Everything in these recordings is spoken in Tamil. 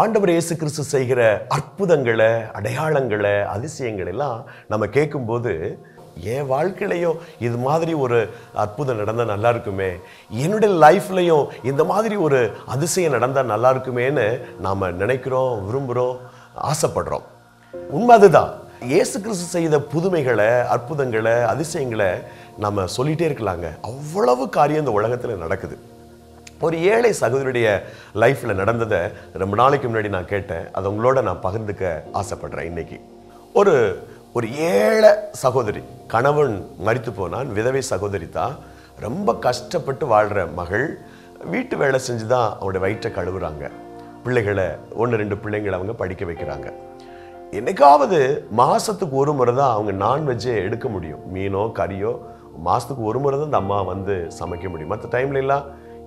ஆண்டவர் இயேசு கிறிஸ்து செய்கிற அற்புதங்களை அடையாளங்களை அதிசயங்கள் எல்லாம் நம்ம கேட்கும்போது என் வாழ்க்கையிலையும் இது மாதிரி ஒரு அற்புதம் நடந்தால் நல்லா இருக்குமே? என்னுடைய லைஃப்லையும் இந்த மாதிரி ஒரு அதிசயம் நடந்தால் நல்லா இருக்குமேன்னு நாம் நினைக்கிறோம் விரும்புகிறோம் ஆசைப்படுறோம். உண்மை அதுதான். இயேசு கிறிஸ்து செய்த புதுமைகளை அற்புதங்களை அதிசயங்களை நம்ம சொல்லிகிட்டே இருக்கலாங்க. அவ்வளவு காரியம் இந்த உலகத்தில் நடக்குது. ஒரு ஏழை சகோதரியுடைய லைஃப்பில் நடந்ததை ரொம்ப நாளைக்கு முன்னாடி நான் கேட்டேன். அதை உங்களோட நான் பகிர்ந்துக்க ஆசைப்படுறேன் இன்னைக்கு. ஒரு ஒரு ஏழை சகோதரி கணவன் மறித்து போனான் விதவை சகோதரி தான் ரொம்ப கஷ்டப்பட்டு வாழ்கிற மகள் வீட்டு வேலை செஞ்சு தான் அவனுடைய வயிற்றை கழுவுறாங்க. பிள்ளைகளை ஒன்று ரெண்டு பிள்ளைங்களை அவங்க படிக்க வைக்கிறாங்க. என்னைக்காவது மாசத்துக்கு ஒரு முறை தான் அவங்க நான்வெஜ்ஜே எடுக்க முடியும். மீனோ கறியோ மாசத்துக்கு ஒரு முறை தான் அந்த அம்மா வந்து சமைக்க முடியும். மற்ற டைம்ல எல்லாம்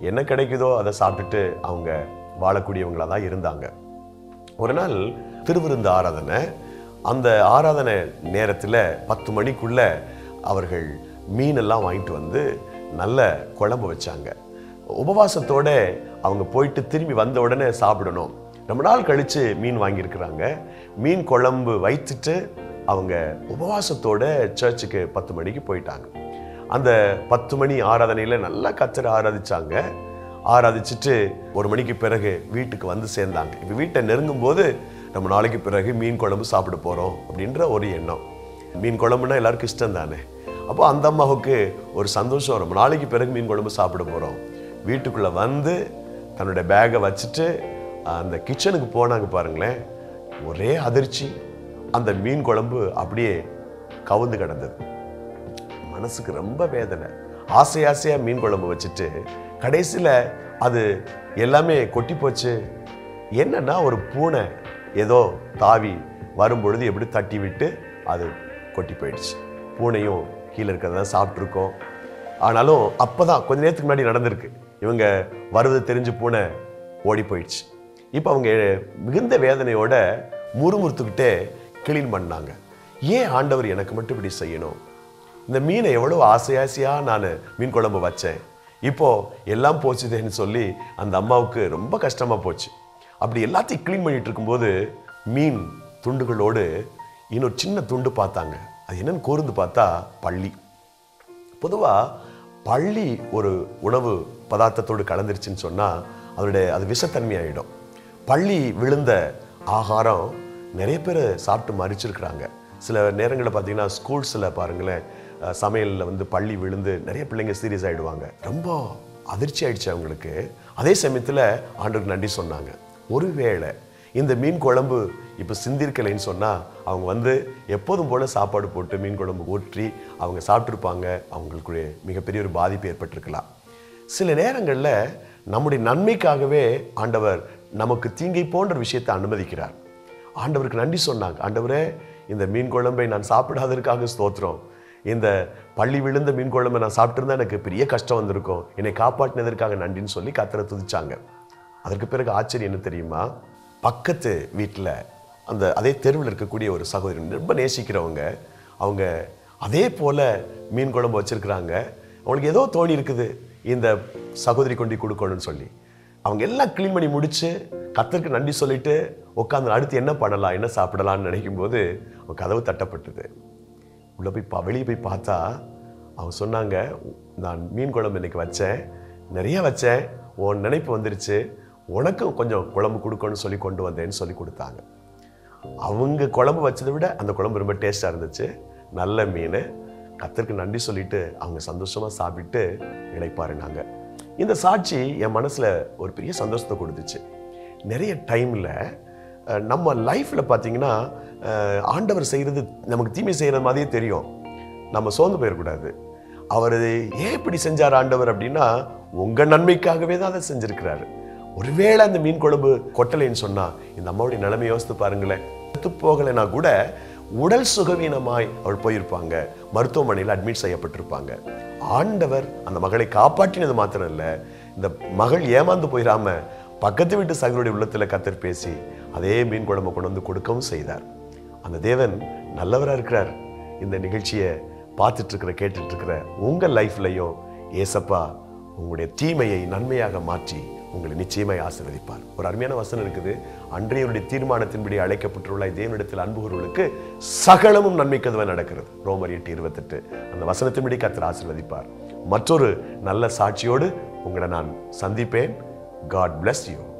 என்ன கிடைக்குதோ அதை சாப்பிட்டுட்டு அவங்க வாழக்கூடியவங்களா தான் இருந்தாங்க. ஒரு நாள் திருவிருந்து ஆராதனை. அந்த ஆராதனை நேரத்தில் பத்து மணிக்குள்ள அவர்கள் மீனெல்லாம் வாங்கிட்டு வந்து நல்ல குழம்பு வச்சாங்க. உபவாசத்தோட அவங்க போயிட்டு திரும்பி வந்த உடனே சாப்பிடணும். ரொம்ப நாள் கழிச்சு மீன் வாங்கியிருக்கிறாங்க. மீன் குழம்பு வைத்துட்டு அவங்க உபவாசத்தோட சர்ச்சுக்கு பத்து மணிக்கு போயிட்டாங்க. அந்த பத்து மணி ஆராதனையில நல்லா கத்தரை ஆராதிச்சாங்க. ஆராதிச்சுட்டு ஒரு மணிக்கு பிறகு வீட்டுக்கு வந்து சேர்ந்தாங்க. இப்போ வீட்டை நெருங்கும் போது நம்ம நாளைக்கு பிறகு மீன் குழம்பு சாப்பிட போறோம் அப்படின்ற ஒரு எண்ணம். மீன் குழம்புனா எல்லாருக்கும் இஷ்டம் தானே? அப்போ அந்த அம்மாவுக்கு ஒரு சந்தோஷம். ரொம்ப நாளைக்கு பிறகு மீன் குழம்பு சாப்பிட போகிறோம் வீட்டுக்குள்ளே வந்து தன்னுடைய பேக்கை வச்சுட்டு அந்த கிச்சனுக்கு போனாங்க பாருங்களேன். ஒரே அதிர்ச்சி. அந்த மீன் குழம்பு அப்படியே கவுந்து கிடந்தது. மனசுக்கு ரொம்ப வேதனை. ஆசை ஆசையாக மீன் குழம்பு வச்சுட்டு கடைசியில் அது எல்லாமே கொட்டி போச்சு. என்னன்னா ஒரு பூனை ஏதோ தாவி வரும்பொழுது எப்படி தட்டி விட்டு அது கொட்டி போயிடுச்சு. பூனையும் கீழே இருக்கிறத சாப்பிட்ருக்கோம் ஆனாலும் அப்போ தான் கொஞ்ச நேரத்துக்கு முன்னாடி நடந்திருக்கு. இவங்க வருவது தெரிஞ்சு பூனை ஓடி போயிடுச்சு. இப்போ அவங்க மிகுந்த வேதனையோட முறுமுறுத்துக்கிட்டே கிளீன் பண்ணாங்க. ஏன் ஆண்டவர் எனக்கு மட்டும் இப்படி செய்யணும்? இந்த மீனை எவ்வளோ ஆசை நான் மீன் குழம்பு வச்சேன். இப்போ எல்லாம் போச்சுதேன்னு சொல்லி அந்த அம்மாவுக்கு ரொம்ப கஷ்டமாக போச்சு. அப்படி எல்லாத்தையும் க்ளீன் பண்ணிட்டு இருக்கும்போது மீன் துண்டுகளோடு இன்னொரு சின்ன துண்டு பார்த்தாங்க. அது என்னன்னு கூர்ந்து பார்த்தா பள்ளி. பொதுவாக பள்ளி ஒரு உணவு பதார்த்தத்தோடு கலந்துருச்சுன்னு சொன்னால் அதனுடைய அது விஷத்தன்மையாயிடும் பள்ளி விழுந்த ஆகாரம் நிறைய பேர் சாப்பிட்டு மறிச்சிருக்கிறாங்க. சில நேரங்களில் பார்த்தீங்கன்னா ஸ்கூல்ஸில் பாருங்களேன் சமையலில் வந்து பள்ளி விழுந்து நிறைய பிள்ளைங்க சீரியஸ் ஆகிடுவாங்க ரொம்ப அதிர்ச்சி ஆயிடுச்சு அவங்களுக்கு. அதே சமயத்தில் ஆண்டவருக்கு நன்றி சொன்னாங்க. ஒருவேளை இந்த மீன் குழம்பு இப்போ சிந்திருக்கலைன்னு சொன்னால் அவங்க வந்து எப்போதும் போல சாப்பாடு போட்டு மீன் குழம்பு ஊற்றி அவங்க சாப்பிட்ருப்பாங்க அவங்களுக்கு மிகப்பெரிய ஒரு பாதிப்பு ஏற்பட்டிருக்கலாம். சில நேரங்களில் நம்முடைய நன்மைக்காகவே ஆண்டவர் நமக்கு தீங்கை போன்ற விஷயத்தை அனுமதிக்கிறார். ஆண்டவருக்கு நன்றி சொன்னாங்க. ஆண்டவரே இந்த மீன் குழம்பை நான் சாப்பிடாததற்காக ஸ்தோத்திரம். இந்த பள்ளி விழுந்த மீன் குழம்பு நான் சாப்பிட்டுருந்தா எனக்கு பெரிய கஷ்டம் வந்திருக்கும். என்னை காப்பாற்றினதற்காக நன்றின்னு சொல்லி கத்தரை துதிச்சாங்க. அதற்கு பிறகு ஆச்சரியம் என்ன தெரியுமா? பக்கத்து வீட்டில் அந்த அதே தெருவில் இருக்கக்கூடிய ஒரு சகோதரி ரொம்ப நேசிக்கிறவங்க அவங்க அதே போல மீன் குழம்பு வச்சுருக்குறாங்க. அவங்களுக்கு ஏதோ தோணி இருக்குது இந்த சகோதரி கொண்டு கொடுக்கணும்னு சொல்லி. அவங்க எல்லாம் க்ளீன் பண்ணி முடித்து கத்தருக்கு நன்றி சொல்லிவிட்டு உட்காந்து அடுத்து என்ன பண்ணலாம் என்ன சாப்பிடலாம்னு நினைக்கும் போது அவங்க கதவு தட்டப்பட்டது. உள்ளே போய் பா வெளியே போய் பார்த்தா அவங்க சொன்னாங்க நான் மீன் குழம்பு இன்னைக்கு வச்சேன் நிறைய வச்சேன் உன் நினைப்பு வந்துருச்சு உனக்கும் கொஞ்சம் குழம்பு கொடுக்கணும்னு சொல்லி கொண்டு வந்தேன்னு சொல்லி கொடுத்தாங்க. அவங்க குழம்பு வச்சதை விட அந்த குழம்பு ரொம்ப டேஸ்ட்டாக இருந்துச்சு. நல்ல மீன். கத்தருக்கு நன்றி சொல்லிட்டு அவங்க சந்தோஷமாக சாப்பிட்டு இளைப்பாருனாங்க இந்த சாட்சி என் மனசில் ஒரு பெரிய சந்தோஷத்தை கொடுத்துச்சு. நிறைய டைமில் நம்ம லைஃப்ல பார்த்தீங்கன்னா ஆண்டவர் செய்யறது நமக்கு தீமை செய்யறது மாதிரியே தெரியும். நம்ம சோர்ந்து போயிடக்கூடாது. அவர் ஏன் இப்படி செஞ்சார் ஆண்டவர் அப்படின்னா உங்க நன்மைக்காகவே தான் அதை செஞ்சிருக்கிறாரு. ஒருவேளை அந்த மீன் குழம்பு கொட்டலைன்னு சொன்னா இந்த அம்மாவுடைய நிலைமை யோசித்து பாருங்களேன். செத்து போகலைன்னா கூட உடல் சுகவீனமாய் அவள் போயிருப்பாங்க. மருத்துவமனையில் அட்மிட் செய்யப்பட்டிருப்பாங்க. ஆண்டவர் அந்த மகளை காப்பாற்றினது மாத்திரம் இல்ல இந்த மகள் ஏமாந்து போயிடாம பக்கத்து வீட்டு சகலுடைய உள்ளத்துல கத்தர் பேசி அதே மீன் குழம்பு கொண்டு வந்து கொடுக்கவும் செய்தார். அந்த தேவன் நல்லவரா இருக்கிறார். இந்த நிகழ்ச்சியை பார்த்துட்டு இருக்கிற கேட்டுட்டு இருக்கிற உங்க லைஃப்லையும் ஏசப்பா உங்களுடைய தீமையை நன்மையாக மாற்றி உங்களை நிச்சயமாய் ஆசீர்வதிப்பார். ஒரு அருமையான வசனம் இருக்குது. அன்றையனுடைய தீர்மானத்தின்படி அழைக்கப்பட்டுள்ள தேவனிடத்தில் அன்புகிறவர்களுக்கு சகலமும் நன்மைக்கதுவாக நடக்கிறது. ரோமர் எட்டு இருபத்தெட்டு. அந்த வசனத்தின்படி கர்த்தர் ஆசீர்வதிப்பார். மற்றொரு நல்ல சாட்சியோடு உங்களை நான் சந்திப்பேன். God bless you.